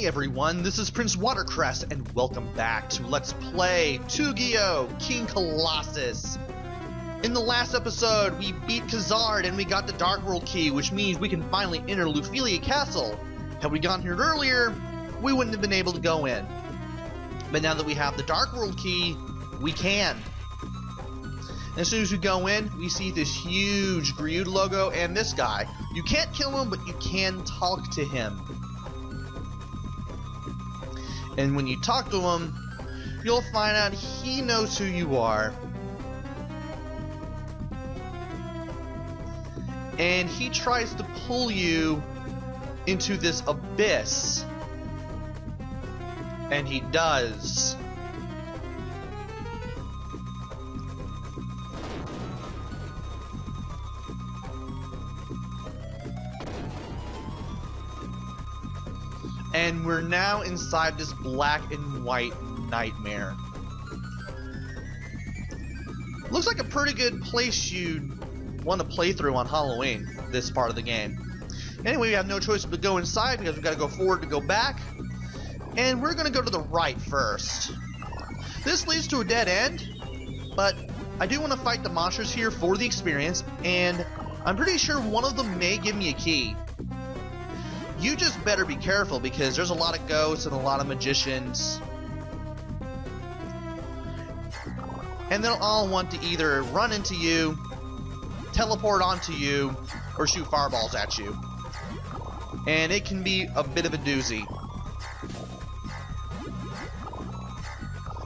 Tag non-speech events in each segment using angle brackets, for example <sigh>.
Hey everyone, this is Prince Watercress, and welcome back to Let's Play Tougi Ou King Colossus. In the last episode, we beat Khazard and we got the Dark World Key, which means we can finally enter Lufelia Castle. Had we gone here earlier, we wouldn't have been able to go in. But now that we have the Dark World Key, we can. As soon as we go in, we see this huge Griud logo and this guy. You can't kill him, but you can talk to him. And when you talk to him, you'll find out he knows who you are. And he tries to pull you into this abyss. And he does. And we're now inside this black and white nightmare. Looks like a pretty good place you'd want to play through on Halloween, this part of the game. Anyway, we have no choice but to go inside because we've got to go forward to go back. And we're going to go to the right first. This leads to a dead end, but I do want to fight the monsters here for the experience, and I'm pretty sure one of them may give me a key. You just better be careful because there's a lot of ghosts and a lot of magicians. And they'll all want to either run into you, teleport onto you, or shoot fireballs at you. And it can be a bit of a doozy.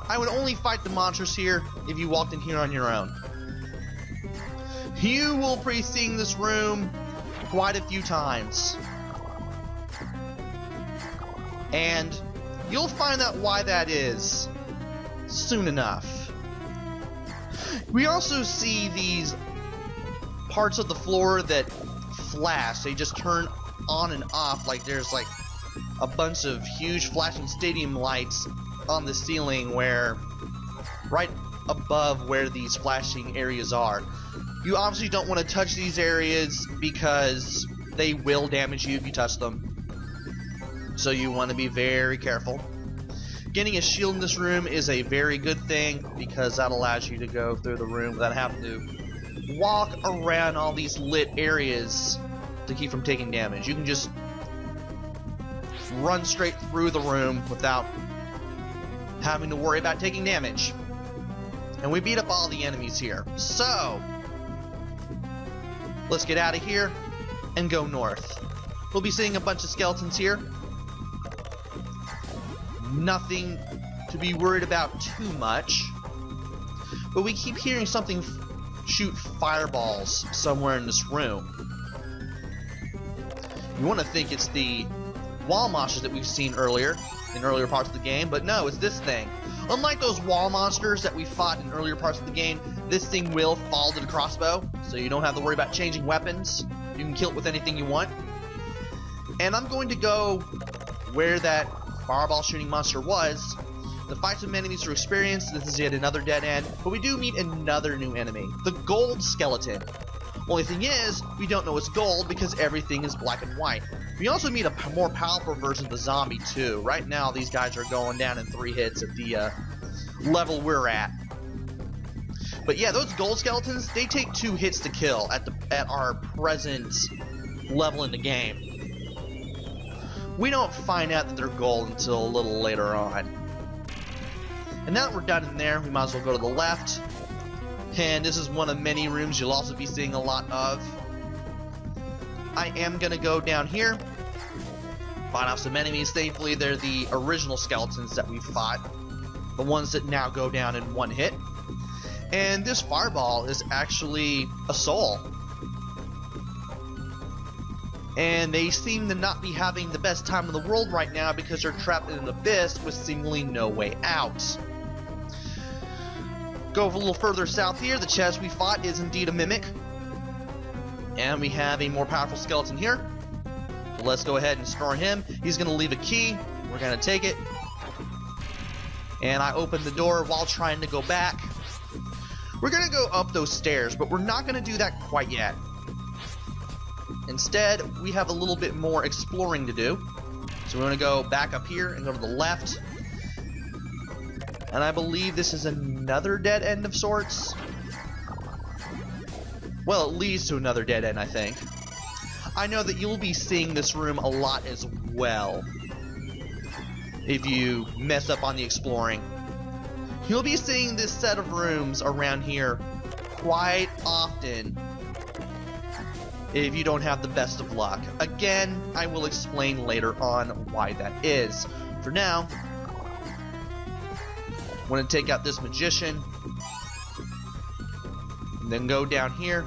I would only fight the monsters here if you walked in here on your own. You will be seeing this room quite a few times. And you'll find out why that is soon enough. We also see these parts of the floor that flash. They just turn on and off like there's like a bunch of huge flashing stadium lights on the ceiling where right above where these flashing areas are. You obviously don't want to touch these areas because they will damage you if you touch them. So you want to be very careful. Getting a shield in this room is a very good thing because that allows you to go through the room without having to walk around all these lit areas to keep from taking damage. You can just run straight through the room without having to worry about taking damage. And we beat up all the enemies here. So, let's get out of here and go north. We'll be seeing a bunch of skeletons here. Nothing to be worried about too much. But we keep hearing something shoot fireballs somewhere in this room. You want to think it's the wall monsters that we've seen earlier, in earlier parts of the game, but no, it's this thing. Unlike those wall monsters that we fought in earlier parts of the game, this thing will fall to the crossbow, so you don't have to worry about changing weapons. You can kill it with anything you want. And I'm going to go where that fireball shooting monster was. The fight some enemies through experience, this is yet another dead end, but we do meet another new enemy, the Gold Skeleton. Only thing is, we don't know it's gold because everything is black and white. We also meet a more powerful version of the zombie too. Right now, these guys are going down in three hits at the uh, level we're at. But yeah, those gold skeletons, they take two hits to kill at the at our present level in the game. We don't find out that they're gold until a little later on. And now that we're done in there, we might as well go to the left. And this is one of many rooms you'll also be seeing a lot of. I am going to go down here. Fight off some enemies. Thankfully, they're the original skeletons that we fought. The ones that now go down in one hit. And this fireball is actually a soul. And they seem to not be having the best time in the world right now because they're trapped in an abyss with seemingly no way out. Go a little further south here, the chest we fought is indeed a mimic. And we have a more powerful skeleton here. Let's go ahead and store him. He's going to leave a key. We're going to take it. And I open the door while trying to go back. We're going to go up those stairs, but we're not going to do that quite yet. Instead, we have a little bit more exploring to do. So we want to go back up here and go to the left. And I believe this is another dead end of sorts. Well, it leads to another dead end, I think. I know that you'll be seeing this room a lot as well. If you mess up on the exploring. You'll be seeing this set of rooms around here quite often if you don't have the best of luck. Again, I will explain later on why that is. For now, I'm going to take out this magician, and then go down here.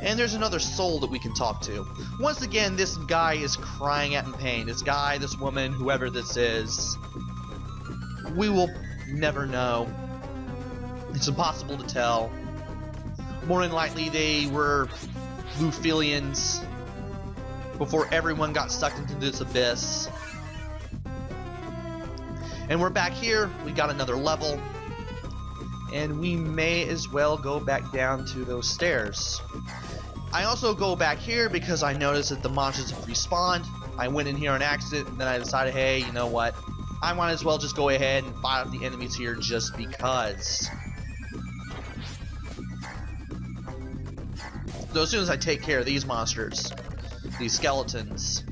And there's another soul that we can talk to. Once again, this guy is crying out in pain. This guy, this woman, whoever this is, we will never know. It's impossible to tell. More than likely, they were Lufelians before everyone got sucked into this abyss. And we're back here. We got another level. And we may as well go back down to those stairs. I also go back here because I noticed that the monsters have respawned. I went in here on accident, and then I decided, hey, you know what? I might as well just go ahead and fight off the enemies here just because. So as soon as I take care of these monsters, these skeletons,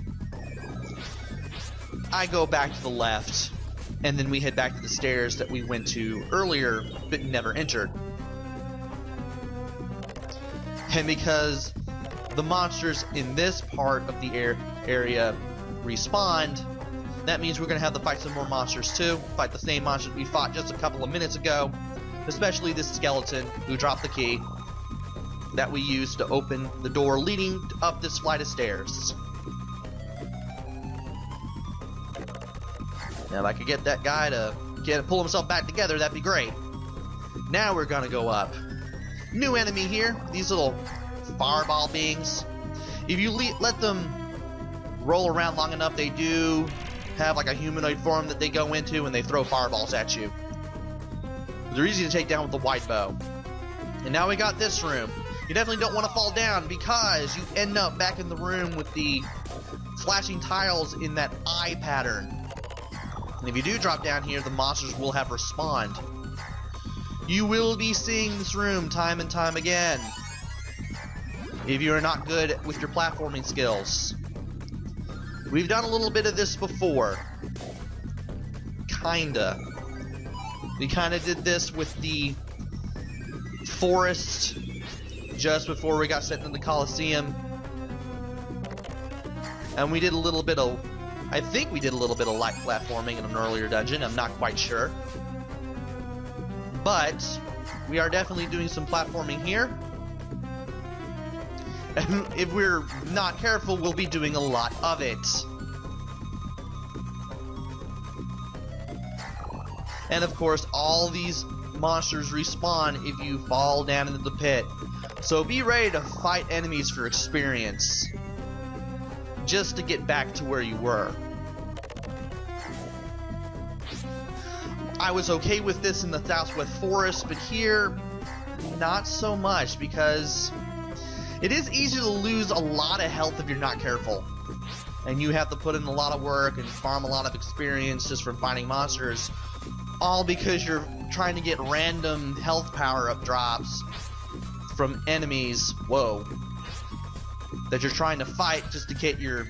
I go back to the left, and then we head back to the stairs that we went to earlier but never entered. And because the monsters in this part of the air area respawned, that means we're going to have to fight some more monsters too. Fight the same monsters we fought just a couple of minutes ago. Especially this skeleton who dropped the key that we used to open the door leading up this flight of stairs. Now if I could get that guy to get pull himself back together, that'd be great. Now we're gonna go up. New enemy here, these little fireball beings. If you let them roll around long enough, they do have like a humanoid form that they go into and they throw fireballs at you. They're easy to take down with the white bow. And now we got this room. You definitely don't want to fall down because you end up back in the room with the flashing tiles in that eye pattern. And if you do drop down here, the monsters will have respawned. You will be seeing this room time and time again. If you are not good with your platforming skills. We've done a little bit of this before. Kinda. We kinda did this with the forest just before we got sent into the Coliseum. And we did a little bit of... I think we did a little bit of light platforming in an earlier dungeon. I'm not quite sure. But we are definitely doing some platforming here. <laughs> And if we're not careful, we'll be doing a lot of it. And of course, all these monsters respawn if you fall down into the pit. So be ready to fight enemies for experience. Just to get back to where you were. I was okay with this in the Southwest Forest, but here, not so much because it is easy to lose a lot of health if you're not careful. And you have to put in a lot of work and farm a lot of experience just from fighting monsters. All because you're trying to get random health power-up drops from enemies, whoa, that you're trying to fight just to get your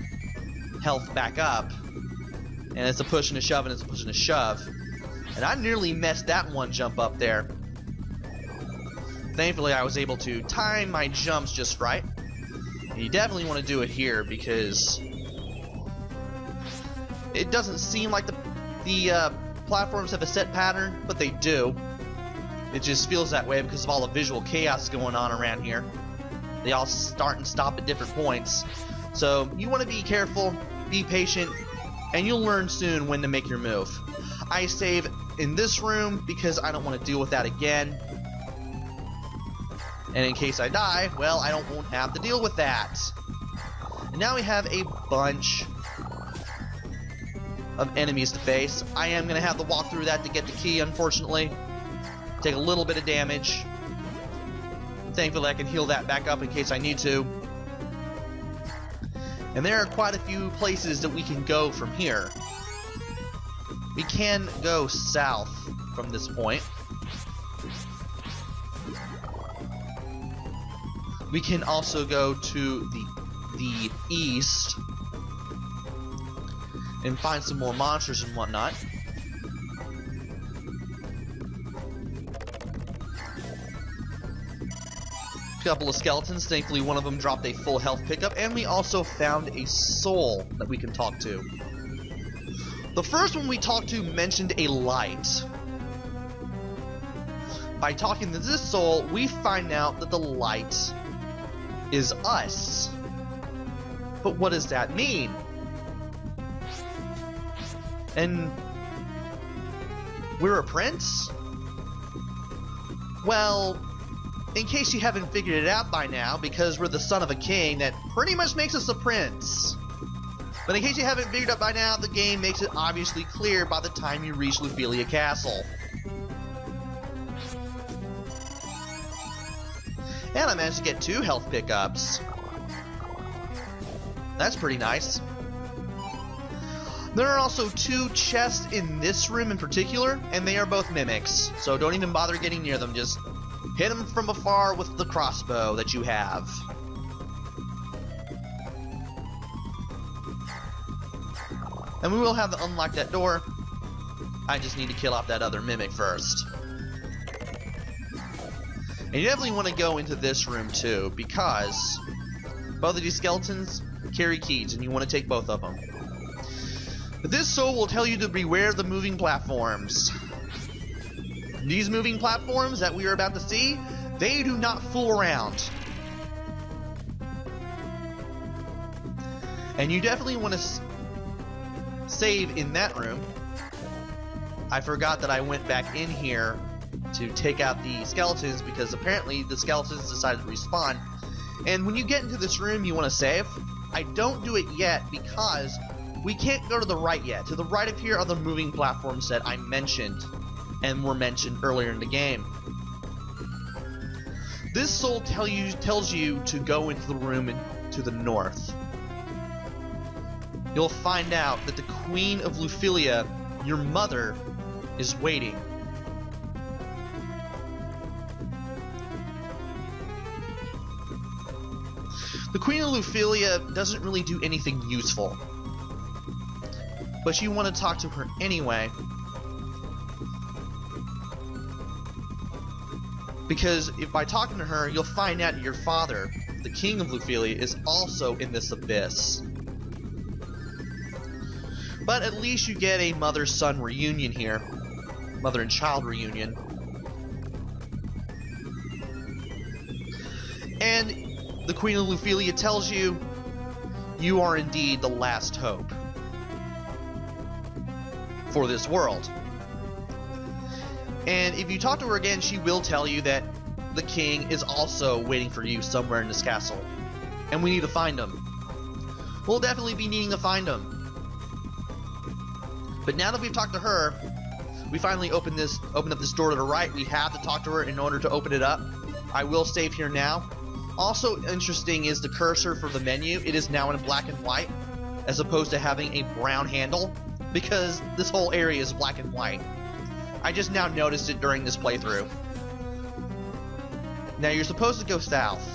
health back up. And it's a push and a shove and it's a push and a shove. And I nearly messed that one jump up there. Thankfully, I was able to time my jumps just right. you definitely want to do it here because it doesn't seem like the the uh, platforms have a set pattern, but they do. It just feels that way because of all the visual chaos going on around here. They all start and stop at different points. So you want to be careful, be patient, and you'll learn soon when to make your move. I save in this room because I don't want to deal with that again. And in case I die, well, I don't won't have to deal with that. And now we have a bunch of enemies to face. I am going to have to walk through that to get the key, unfortunately. Take a little bit of damage. Thankfully, I can heal that back up in case I need to. And there are quite a few places that we can go from here. We can go south from this point. We can also go to the the east and find some more monsters and whatnot. Couple of skeletons. Thankfully, one of them dropped a full health pickup, and we also found a soul that we can talk to. The first one we talked to mentioned a light. By talking to this soul, we find out that the light is us. But what does that mean? And we're a prince? Well, in case you haven't figured it out by now, because we're the son of a king, that pretty much makes us a prince. But in case you haven't figured out by now, the game makes it obviously clear by the time you reach Lufelia Castle. And I managed to get two health pickups. That's pretty nice. There are also two chests in this room in particular, and they are both mimics, so don't even bother getting near them, just hit him from afar with the crossbow that you have. And we will have to unlock that door. I just need to kill off that other mimic first. And you definitely want to go into this room too, because both of these skeletons carry keys, and you want to take both of them. This soul will tell you to beware the moving platforms. These moving platforms that we are about to see, they do not fool around. And you definitely want to save in that room. I forgot that I went back in here to take out the skeletons because apparently the skeletons decided to respawn. And when you get into this room, you want to save. I don't do it yet because we can't go to the right yet. To the right of here are the moving platforms that I mentioned and were mentioned earlier in the game. This soul tell you, tells you to go into the room in, to the north. You'll find out that the Queen of Lufelia, your mother, is waiting. The Queen of Lufelia doesn't really do anything useful. But you want to talk to her anyway. Because if by talking to her, you'll find out your father, the King of Lufelia, is also in this abyss. But at least you get a mother-son reunion here. Mother and child reunion. And the Queen of Lufelia tells you, you are indeed the last hope for this world. And if you talk to her again, she will tell you that the king is also waiting for you somewhere in this castle. And we need to find him. We'll definitely be needing to find him. But now that we've talked to her, we finally open this open up this door to the right. We have to talk to her in order to open it up. I will save here now. Also interesting is the cursor for the menu. It is now in black and white, as opposed to having a brown handle, because this whole area is black and white. I just now noticed it during this playthrough. Now you're supposed to go south,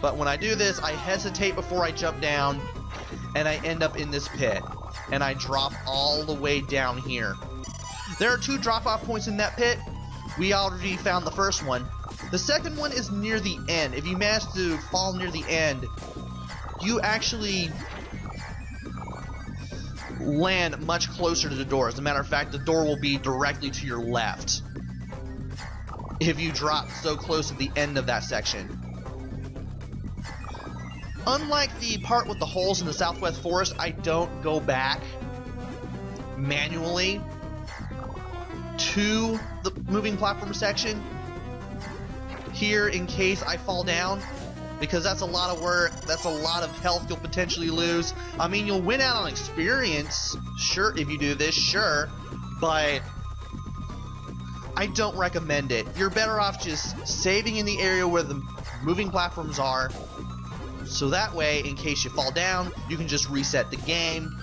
but when I do this, I hesitate before I jump down, and I end up in this pit, and I drop all the way down here. There are two drop-off points in that pit. We already found the first one, the second one is near the end. If you manage to fall near the end, you actually land much closer to the door. As a matter of fact, the door will be directly to your left if you drop so close to the end of that section. Unlike the part with the holes in the Southwest Forest, I don't go back manually to the moving platform section here in case I fall down because that's a lot of work, that's a lot of health you'll potentially lose. I mean, you'll win out on experience, sure, if you do this, sure, but I don't recommend it. You're better off just saving in the area where the moving platforms are, So that way, in case you fall down, you can just reset the game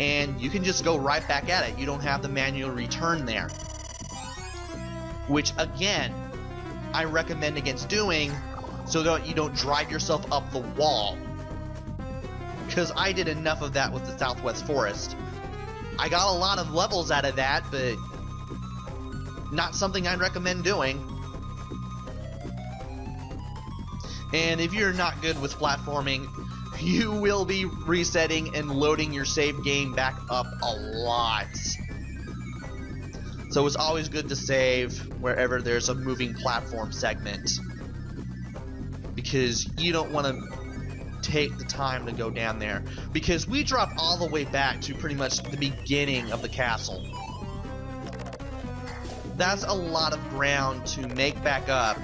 and you can just go right back at it. You don't have the manual return there. Which, again, I recommend against doing so that you don't drive yourself up the wall. Because I did enough of that with the Southwest Forest. I got a lot of levels out of that, but not something I'd recommend doing. And if you're not good with platforming, <laughs> you will be resetting and loading your save game back up a lot. So it's always good to save wherever there's a moving platform segment. Because you don't want to take the time to go down there. Because we drop all the way back to pretty much the beginning of the castle. That's a lot of ground to make back up,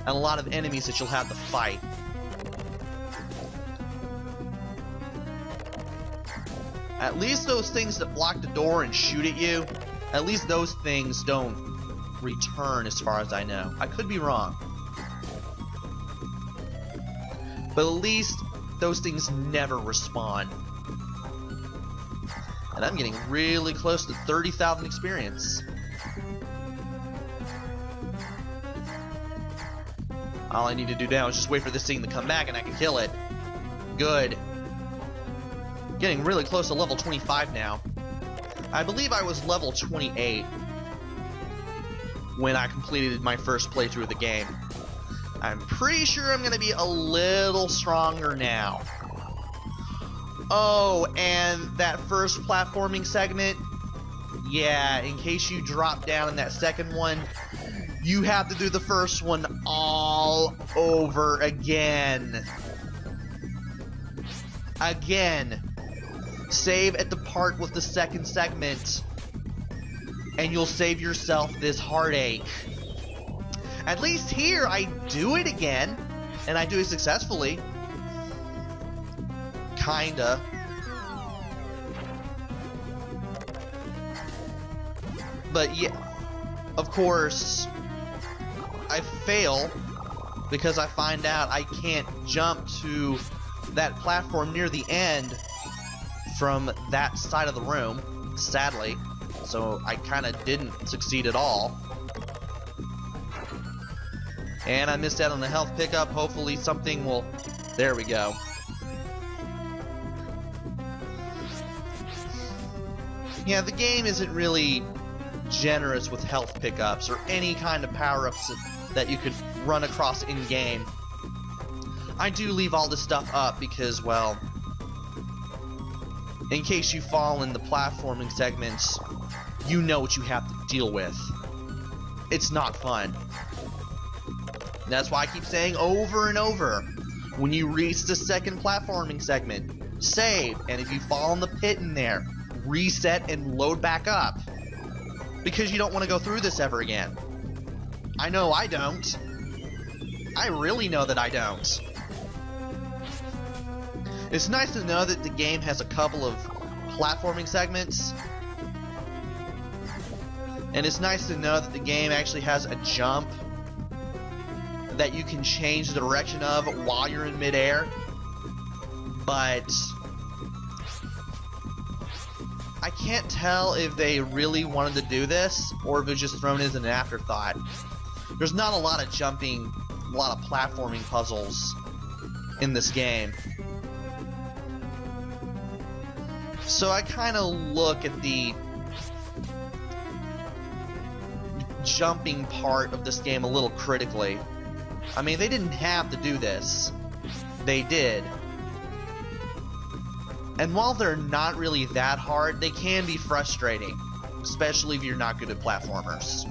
and a lot of enemies that you'll have to fight. At least those things that block the door and shoot at you, at least those things don't return as far as I know. I could be wrong. But at least those things never respawn. And I'm getting really close to 30,000 experience. All I need to do now is just wait for this thing to come back and I can kill it. Good. Getting really close to level 25 now. I believe I was level 28 when I completed my first playthrough of the game. I'm pretty sure I'm to be a little stronger now. Oh, and that first platforming segment, yeah, in case you drop down in that second one, you have to do the first one all over again. Again save at the part with the second segment, and you'll save yourself this heartache. At least here, I do it again, and I do it successfully. Kinda. But yeah, of course, I fail because I find out I can't jump to that platform near the end from that side of the room, sadly. So I kind of didn't succeed at all. And I missed out on the health pickup. Hopefully something will... There we go. Yeah, the game isn't really generous with health pickups or any kind of power-ups that you could run across in-game. I do leave all this stuff up because, well, in case you fall in the platforming segments, you know what you have to deal with. It's not fun. That's why I keep saying over and over, when you reach the second platforming segment, save, and if you fall in the pit in there, reset and load back up. Because you don't want to go through this ever again. I know I don't. I really know that I don't. It's nice to know that the game has a couple of platforming segments. And it's nice to know that the game actually has a jump that you can change the direction of while you're in midair. But I can't tell if they really wanted to do this or if it was just thrown in as an afterthought. There's not a lot of jumping, a lot of platforming puzzles in this game. So I kind of look at the jumping part of this game a little critically. I mean, they didn't have to do this. They did. And while they're not really that hard, they can be frustrating. Especially if you're not good at platformers.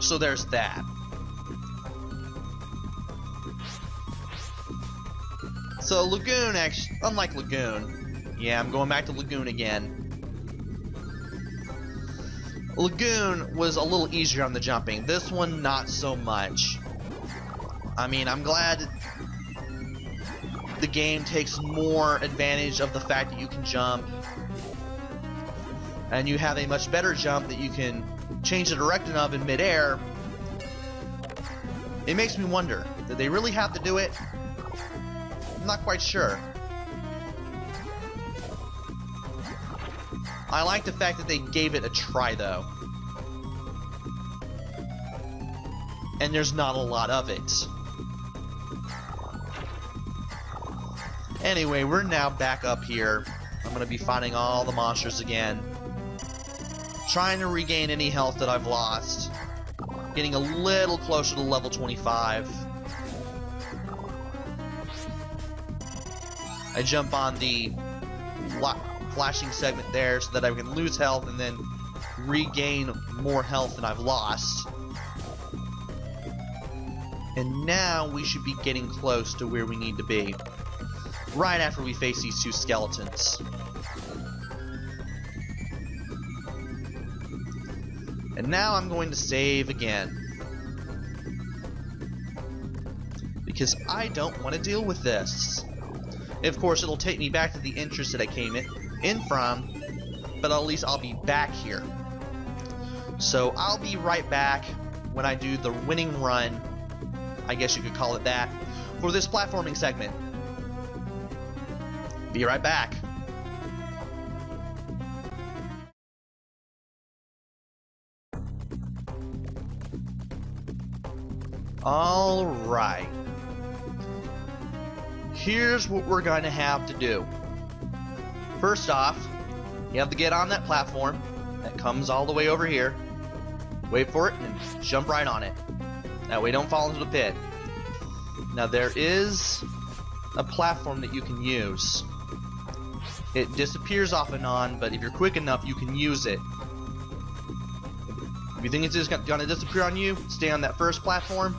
So there's that. So Lagoon, actually, unlike Lagoon, yeah, I'm going back to Lagoon again. Lagoon was a little easier on the jumping. This one, not so much. I mean, I'm glad the game takes more advantage of the fact that you can jump. And you have a much better jump that you can change the direction of in midair. It makes me wonder, did they really have to do it? I'm not quite sure. I like the fact that they gave it a try, though. And there's not a lot of it. Anyway, we're now back up here. I'm to be fighting all the monsters again. Trying to regain any health that I've lost. Getting a little closer to level 25. I jump on the flashing segment there so that I can lose health and then regain more health than I've lost. And now we should be getting close to where we need to be. Right after we face these two skeletons. And now I'm going to save again. Because I don't want to deal with this. Of course, it'll take me back to the entrance that I came in, in from, but at least I'll be back here. So I'll be right back when I do the winning run, I guess you could call it that, for this platforming segment. Be right back. Alright. Here's what we're going to have to do. First off, you have to get on that platform that comes all the way over here. Wait for it and jump right on it. That way don't fall into the pit. Now there is a platform that you can use. It disappears off and on, but if you're quick enough, you can use it. If you think it's just to disappear on you, stay on that first platform,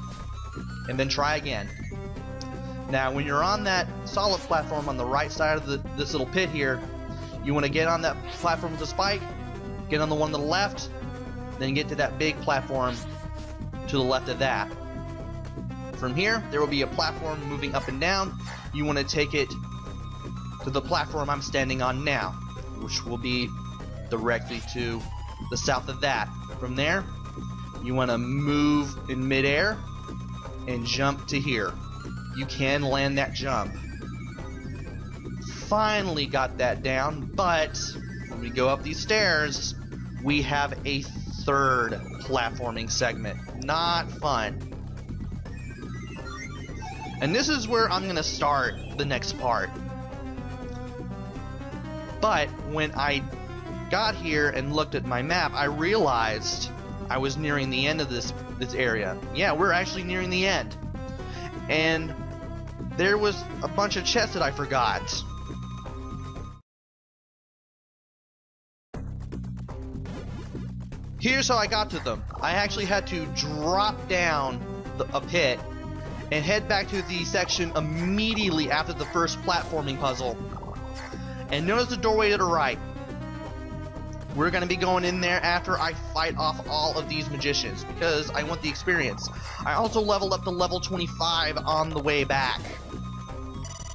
and then try again. Now, when you're on that solid platform on the right side of the, this little pit here, you want to get on that platform with the spike, get on the one to the left, then get to that big platform to the left of that. From here, there will be a platform moving up and down. You want to take it to the platform I'm standing on now, which will be directly to the south of that. From there, you want to move in midair and jump to here. You can land that jump. Finally got that down, but when we go up these stairs, we have a third platforming segment. Not fun. And this is where I'm going to start the next part. But when I got here and looked at my map, I realized I was nearing the end of this this area. Yeah, we're actually nearing the end. And there was a bunch of chests that I forgot. Here's how I got to them. I actually had to drop down the, a pit and head back to the section immediately after the first platforming puzzle. And notice the doorway to the right. We're going to be going in there after I fight off all of these magicians because I want the experience. I also leveled up to level 25 on the way back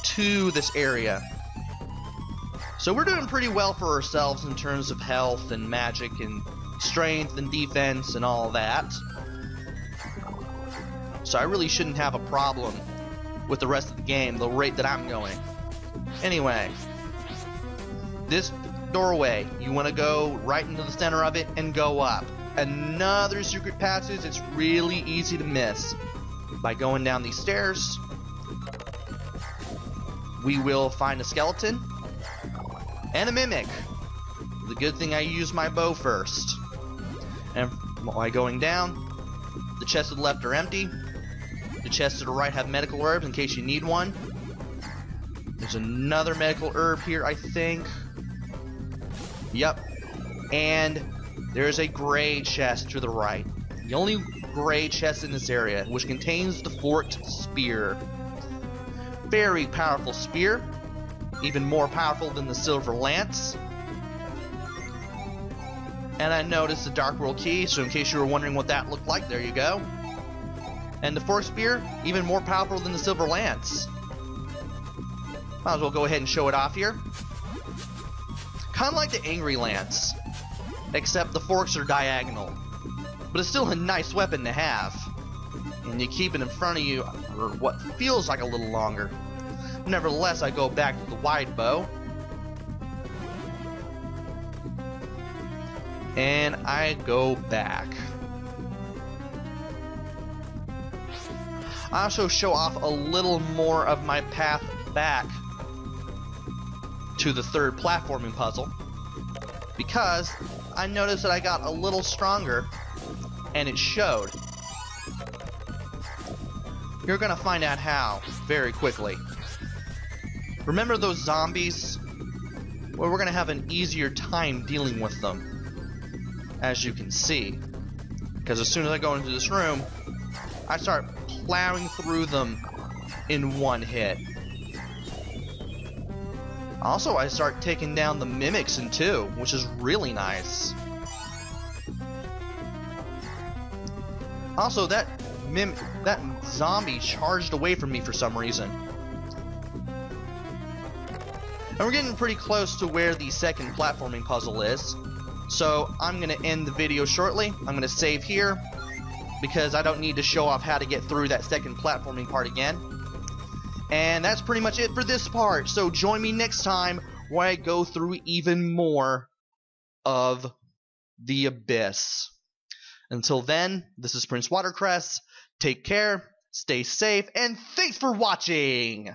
to this area. So we're doing pretty well for ourselves in terms of health and magic and strength and defense and all that. So I really shouldn't have a problem with the rest of the game, the rate that I'm going. Anyway, this doorway. You want to go right into the center of it and go up. Another secret passage. It's really easy to miss. By going down these stairs, we will find a skeleton and a mimic. The good thing I used my bow first. And by going down, the chests to the left are empty. The chests to the right have medical herbs in case you need one. There's another medical herb here, I think. Yep. And there's a gray chest to the right. The only gray chest in this area, which contains the forked spear. Very powerful spear. Even more powerful than the silver lance. And I noticed the Dark World Key, so in case you were wondering what that looked like, there you go. And the Forked Spear, even more powerful than the Silver Lance. Might as well go ahead and show it off here. Kind of like the Angry Lance, except the forks are diagonal. But it's still a nice weapon to have. And you keep it in front of you for what feels like a little longer. Nevertheless, I go back to the wide bow. And I go back. I also show off a little more of my path back to the third platforming puzzle because I noticed that I got a little stronger and it showed. You're gonna find out how very quickly. Remember those zombies? Well, we're gonna have an easier time dealing with them, as you can see. Because as soon as I go into this room, I start plowing through them in one hit. Also, I start taking down the mimics in two, which is really nice. Also, that mim that zombie charged away from me for some reason. And we're getting pretty close to where the second platforming puzzle is. So I'm going to end the video shortly. I'm going to save here because I don't need to show off how to get through that second platforming part again. And that's pretty much it for this part. So join me next time where I go through even more of the Abyss. Until then, this is Prince Watercress. Take care, stay safe, and thanks for watching!